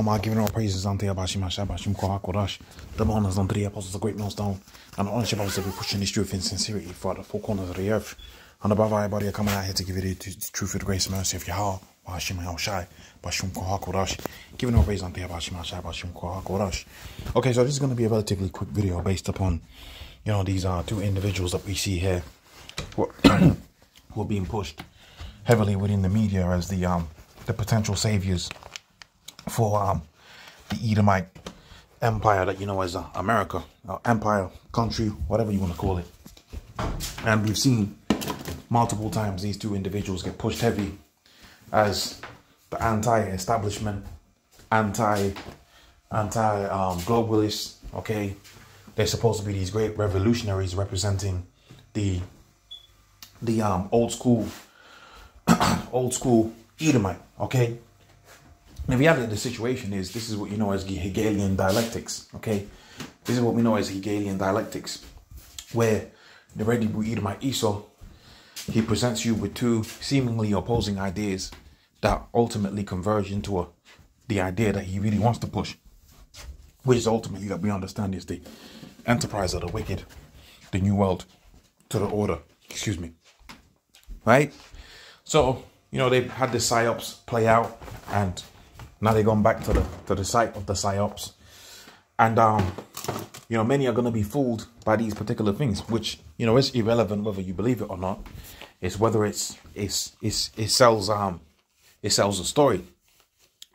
Oh my, giving all praises unto Yabashim Hashabashim Kohakodash, the honors unto the apostles of great millstone, and the ownership of we pushing this truth in sincerity for the four corners of the earth. And above everybody are coming out here to give you the, the truth the grace and mercy of Yahweh, Bashim Shai, Bashim Kohakodash, giving all praise unto Yabashim Hashabashim Kohakodash. Okay, so this is going to be a relatively quick video based upon, you know, these are two individuals that we see here who are, who are being pushed heavily within the media as the um the potential saviors for um, the Edomite empire that you know as uh, America, uh, empire, country, whatever you want to call it. And we've seen multiple times these two individuals get pushed heavy as the anti-establishment, anti, anti um. Okay, they're supposed to be these great revolutionaries representing the the um, old school, old school Edomite. Okay, the reality of the situation is this is what you know as Hegelian dialectics, okay? This is what we know as Hegelian dialectics, where the Hebrew Edomite Esau, he presents you with two seemingly opposing ideas that ultimately converge into a, the idea that he really wants to push, which is ultimately that we understand is the enterprise of the wicked, the new world to the order, excuse me, right? So, you know, they've had the psyops play out and now they're going back to the to the site of the psyops, and um, you know, many are going to be fooled by these particular things, which you know is irrelevant whether you believe it or not. It's whether it's it's it's it sells um it sells a story.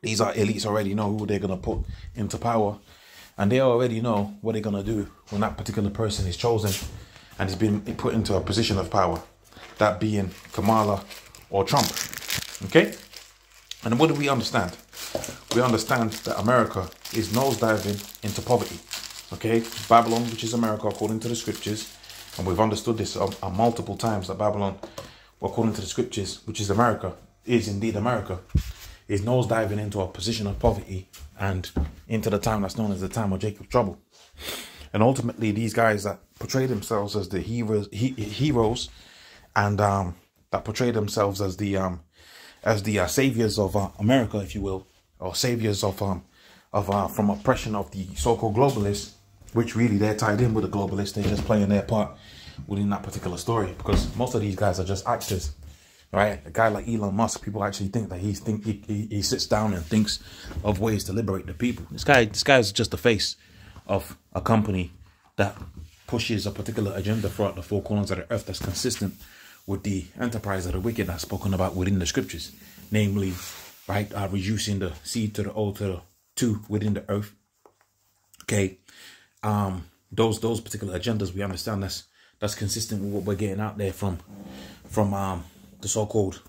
These are elites already know who they're gonna put into power, and they already know what they're gonna do when that particular person is chosen and has been put into a position of power. That being Kamala or Trump. Okay, and what do we understand? We understand that America is nosediving into poverty. Okay, Babylon, which is America according to the scriptures, and we've understood this multiple times that Babylon, according to the scriptures, which is America, is indeed America, is nosediving into a position of poverty and into the time that's known as the time of Jacob's trouble. And ultimately, these guys that portray themselves as the heroes, he, heroes, and um, that portray themselves as the um, as the uh, saviors of uh, America, if you will, or saviors of um of uh, from oppression of the so-called globalists, which really they're tied in with the globalists. They're just playing their part within that particular story because most of these guys are just actors, right? A guy like Elon Musk, people actually think that he's think he, he, he sits down and thinks of ways to liberate the people. This guy, this guy is just the face of a company that pushes a particular agenda throughout the four corners of the earth that's consistent with the enterprise of the wicked that's spoken about within the scriptures, namely right? Uh, reducing the seed to the O to the two within the earth. Okay, um, those those particular agendas we understand that's that's consistent with what we're getting out there from from um the so-called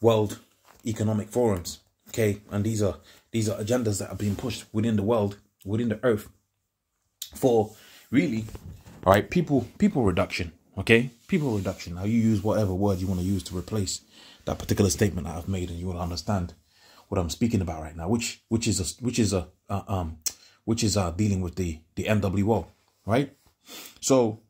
World Economic Forums. Okay, and these are these are agendas that are being pushed within the world, within the earth, for really, all right, people people reduction. Okay, people reduction. Now you use whatever word you want to use to replace that particular statement that I've made, and you will understand what I'm speaking about right now, which which is a which is a uh, um which is uh dealing with the the NWO, right? So,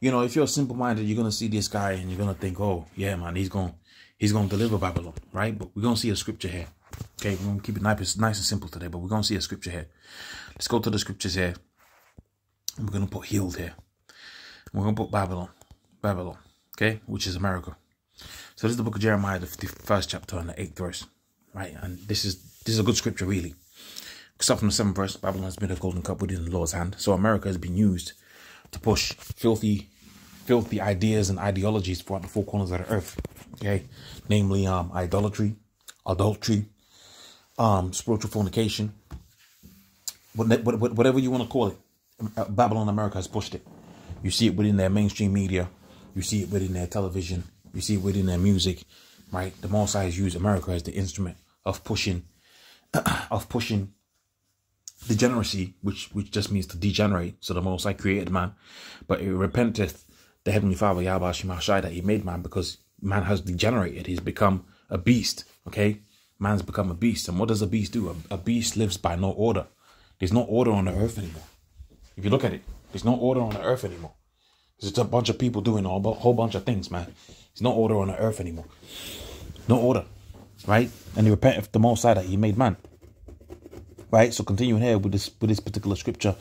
you know, if you're simple minded, you're gonna see this guy and you're gonna think, oh yeah, man, he's gonna he's gonna deliver Babylon, right? But we're gonna see a scripture here. Okay, we're gonna keep it nice, nice and simple today, but we're gonna see a scripture here. Let's go to the scriptures here. we're gonna put healed here. We're gonna put Babylon, Babylon, okay, which is America. So this is the book of Jeremiah, the first chapter and the eighth verse, right? And this is this is a good scripture, really. Except from the seventh verse, Babylon has been a golden cup within the Lord's hand. So America has been used to push filthy, filthy ideas and ideologies throughout the four corners of the earth. Okay, namely, um, idolatry, adultery, um, spiritual fornication, whatever you want to call it. Uh, Babylon America has pushed it. You see it within their mainstream media. You see it within their television. You see it within their music, right? The Most High use America as the instrument of pushing, of pushing degeneracy, which which just means to degenerate. So the Most High created man, but it repenteth the Heavenly Father Yahweh Shai that He made man because man has degenerated. He's become a beast. Okay, man's become a beast, and what does a beast do? A, a beast lives by no order. There's no order on the earth anymore. If you look at it, there's no order on the earth anymore. There's a bunch of people doing a whole bunch of things, man. There's no order on the earth anymore. No order. Right? And he repent of the Most High that he made man. Right, so continuing here with this with this particular scripture.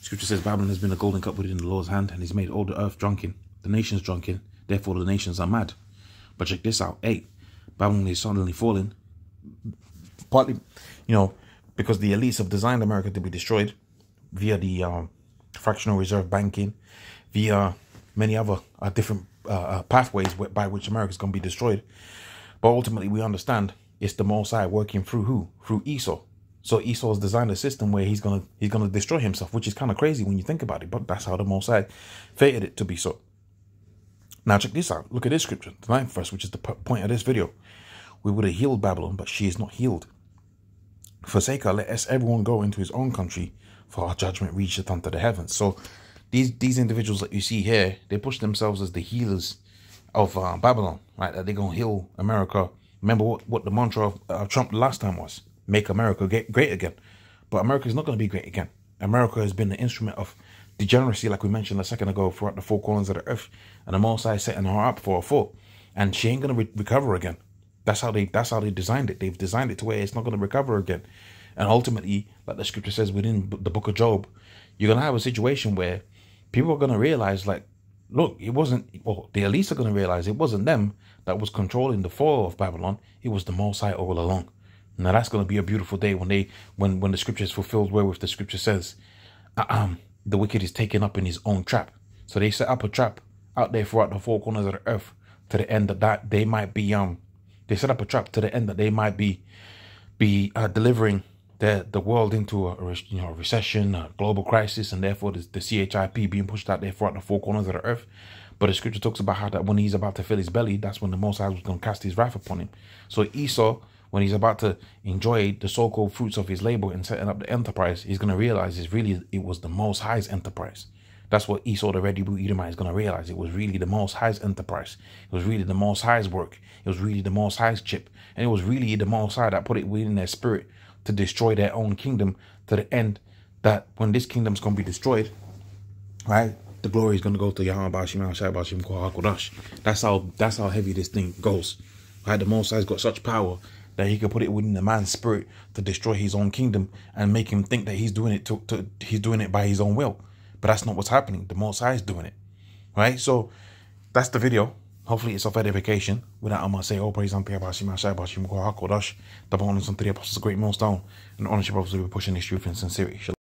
Scripture says Babylon has been a golden cup within the Lord's hand, and he's made all the earth drunken, the nations drunken, therefore the nations are mad. But check this out. Eight. Babylon is suddenly falling. Partly, you know, because the elites have designed America to be destroyed via the um, fractional reserve banking, via many other uh, different uh, uh pathways by which America is going to be destroyed. But ultimately, we understand it's the Most High working through who? Through Esau. So Esau's designed a system where he's gonna he's gonna destroy himself, which is kind of crazy when you think about it. But that's how the Most High fated it to be so. Now check this out. Look at this scripture, the ninth verse, which is the point of this video. We would have healed Babylon, but she is not healed. Forsake her, let us everyone go into his own country, for our judgment reacheth unto the heavens. So these these individuals that you see here, they push themselves as the healers of uh, Babylon, right? That they're gonna heal America. Remember what, what the mantra of uh, Trump last time was make America get great again. But America is not going to be great again. America has been the instrument of degeneracy, like we mentioned a second ago, throughout the four corners of the earth. And the Most High setting her up for a fall. And she ain't going to re recover again. That's how they that's how they designed it. They've designed it to where it's not going to recover again. And ultimately, like the scripture says within the book of Job, you're going to have a situation where people are going to realize, like, look, it wasn't, well, the elites are going to realize it wasn't them that was controlling the fall of Babylon. It was the Most all along. Now that's going to be a beautiful day when they when when the scripture is fulfilled wherewith the scripture says uh, um the wicked is taken up in his own trap. So they set up a trap out there throughout the four corners of the earth to the end that, that they might be um they set up a trap to the end that they might be be uh, delivering the the world into a, you know recession, a global crisis, and therefore the, the CHIP being pushed out there throughout the four corners of the earth. But the scripture talks about how that when he's about to fill his belly, that's when the Most High was going to cast his wrath upon him. So Esau when he's about to enjoy the so-called fruits of his labor in setting up the enterprise, he's going to realize it's really, it was the Most High's enterprise. That's what Esau the Red Hebrew Edomite is going to realize. It was really the Most High's enterprise. It was really the Most High's work. It was really the Most High's chip. And it was really the Most High that put it within their spirit to destroy their own kingdom to the end that when this kingdom's going to be destroyed, right, the glory is going to go to Yahweh Bashim Bashim Kohakodash. That's how, that's how heavy this thing goes. Right, the Most High's got such power that he could put it within the man's spirit to destroy his own kingdom and make him think that he's doing it to, to he's doing it by his own will. But that's not what's happening. The Most High is doing it. Right? So that's the video. Hopefully it's of edification. With that, going to say, oh, praise and prayer, Bashim, Ashai, Bashim, Kohakodash, the bonus on three apostles, a great millstone, and ownership of pushing this truth and sincerity.